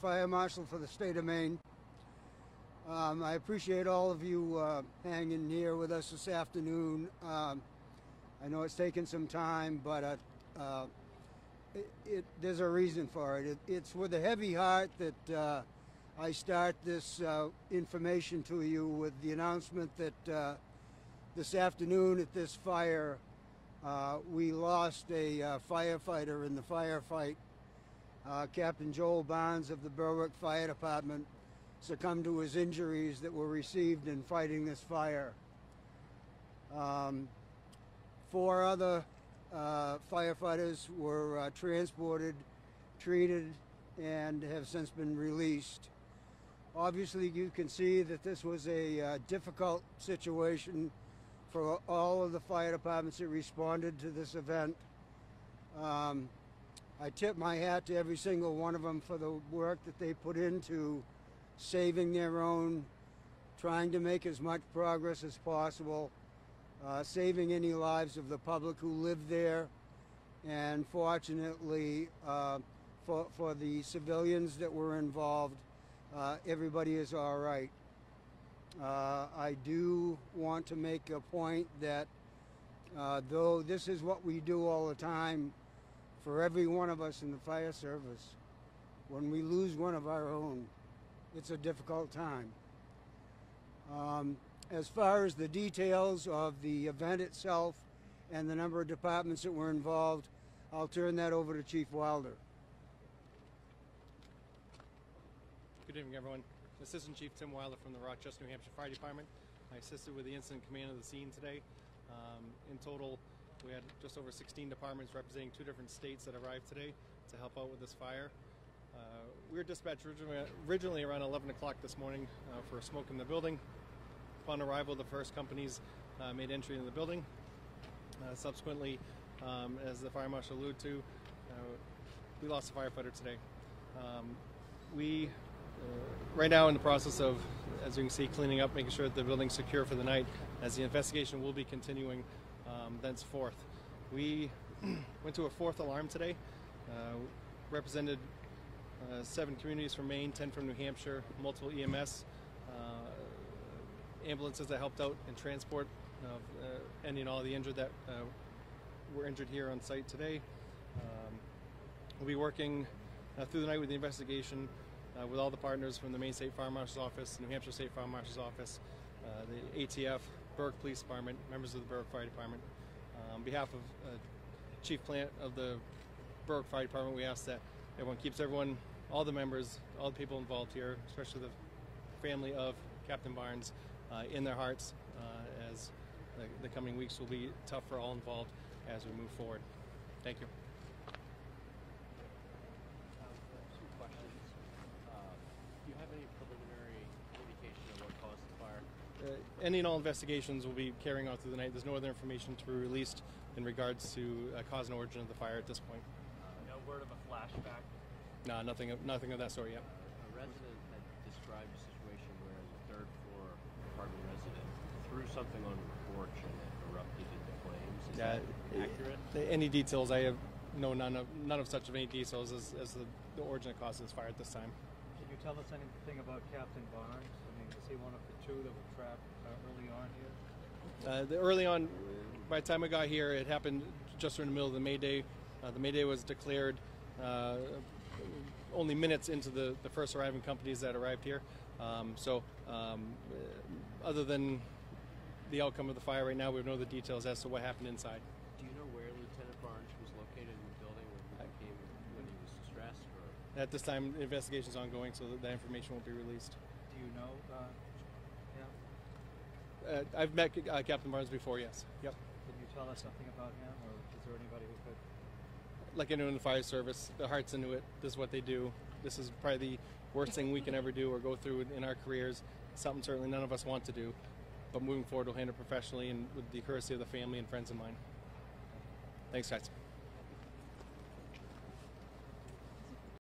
Fire Marshal for the state of Maine. Um, I appreciate all of you uh, hanging here with us this afternoon. Um, I know it's taken some time, but uh, uh, it, it, there's a reason for it. it. It's with a heavy heart that uh, I start this uh, information to you with the announcement that uh, this afternoon at this fire, we lost a firefighter in the firefight uh, Captain Joel Barnes of the Berwick Fire Department succumbed to his injuries that were received in fighting this fire. Um, four other uh, firefighters were uh, transported, treated, and have since been released. Obviously, you can see that this was a uh, difficult situation for all of the fire departments that responded to this event. Um, I tip my hat to every single one of them for the work that they put into saving their own, trying to make as much progress as possible, uh, saving any lives of the public who live there, and fortunately, uh, for, for the civilians that were involved, uh, everybody is all right. Uh, I do want to make a point that uh, though this is what we do all the time, for every one of us in the fire service. When we lose one of our own, it's a difficult time. Um, as far as the details of the event itself and the number of departments that were involved, I'll turn that over to Chief Wilder. Good evening, everyone. Assistant Chief Tim Wilder from the Rochester, New Hampshire Fire Department. I assisted with the incident command of the scene today. Um, in total, we had just over 16 departments representing two different states that arrived today to help out with this fire. Uh, we were dispatched originally, around 11 o'clock this morning uh, for a smoke in the building. Upon arrival, the first companies uh, made entry in the building. Uh, subsequently, um, as the fire marshal alluded to, uh, we lost a firefighter today. Um, we uh, right now in the process of, as you can see, cleaning up, making sure that the building's secure for the night, as the investigation will be continuing um, thenceforth. We went to a fourth alarm today, uh, represented uh, seven communities from Maine, 10 from New Hampshire, multiple EMS, uh, ambulances that helped out in transport of uh, ending all the injured that uh, were injured here on site today. Um, we'll be working uh, through the night with the investigation with all the partners from the Maine State Fire Marshal's Office, New Hampshire State Fire Marshal's Office, the ATF, Berwick Police Department, members of the Berwick Fire Department. Uh, on behalf of uh, Chief Plant of the Berwick Fire Department, we ask that everyone keeps everyone, all the members, all the people involved here, especially the family of Captain Barnes, uh, in their hearts uh, as the, the coming weeks will be tough for all involved as we move forward. Thank you. Any and all investigations will be carrying on through the night. There's no other information to be released in regards to uh, cause and origin of the fire at this point. Uh, no word of a flashback? No, nothing, of, nothing of that sort yet. A resident had described a situation where the third floor apartment resident threw something on the porch and it erupted into flames. Is yeah, that accurate? Any details? I have no none of none of such of any details as, as the, the origin and cause of this fire at this time. Can you tell us anything about Captain Barnes? I mean, one of the two that were trapped uh, early on here? Uh, the early on, by the time I got here, it happened just in the middle of the Mayday. Uh, the Mayday was declared uh, only minutes into the, the first arriving companies that arrived here. Um, so, um, other than the outcome of the fire right now, we have no other details as to what happened inside. Do you know where Lieutenant Barnes was located in the building when he, became, when he was distressed? Or? At this time, the investigation is ongoing, so that, that information won't be released. Do you know uh, uh, I've met uh, Captain Barnes before, yes. Yep. Can you tell us something about him, or is there anybody who could? Like anyone in the fire service, the heart's into it. This is what they do. This is probably the worst thing we can ever do or go through in our careers. Something certainly none of us want to do. But moving forward, we'll handle it professionally and with the courtesy of the family and friends in mind. Thanks, guys.